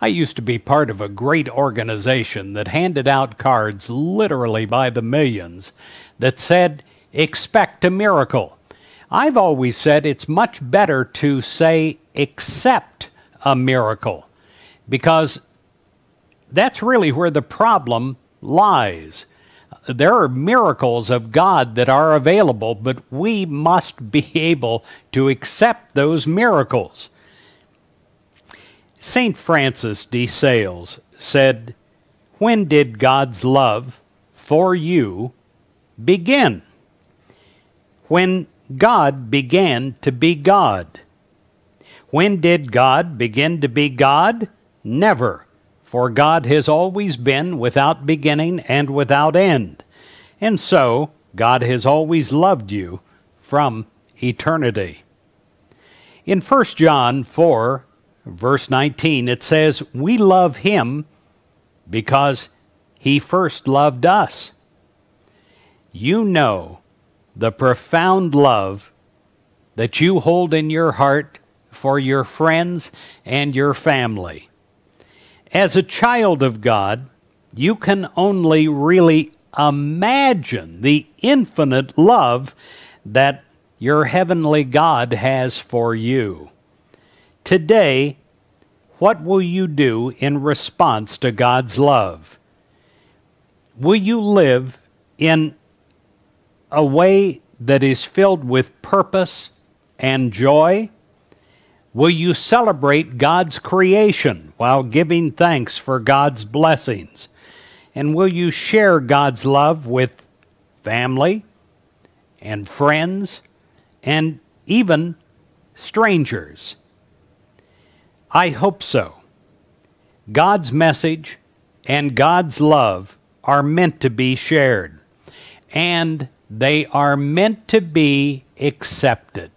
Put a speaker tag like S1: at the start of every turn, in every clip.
S1: I used to be part of a great organization that handed out cards literally by the millions that said, expect a miracle. I've always said it's much better to say, accept a miracle, because that's really where the problem lies. There are miracles of God that are available, but we must be able to accept those miracles. St. Francis de Sales said, When did God's love for you begin? When God began to be God. When did God begin to be God? Never, for God has always been without beginning and without end. And so, God has always loved you from eternity. In 1 John 4, verse 19, it says, We love him because he first loved us. You know the profound love that you hold in your heart for your friends and your family. As a child of God, you can only really imagine the infinite love that your heavenly God has for you. Today, what will you do in response to God's love? Will you live in a way that is filled with purpose and joy? Will you celebrate God's creation while giving thanks for God's blessings? And will you share God's love with family and friends and even strangers? I hope so. God's message and God's love are meant to be shared, and they are meant to be accepted.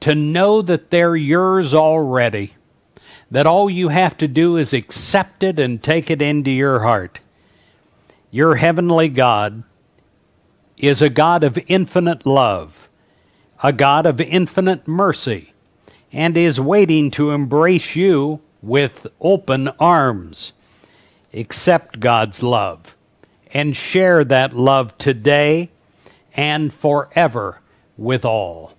S1: To know that they're yours already, that all you have to do is accept it and take it into your heart. Your heavenly God is a God of infinite love, a God of infinite mercy and is waiting to embrace you with open arms. Accept God's love and share that love today and forever with all.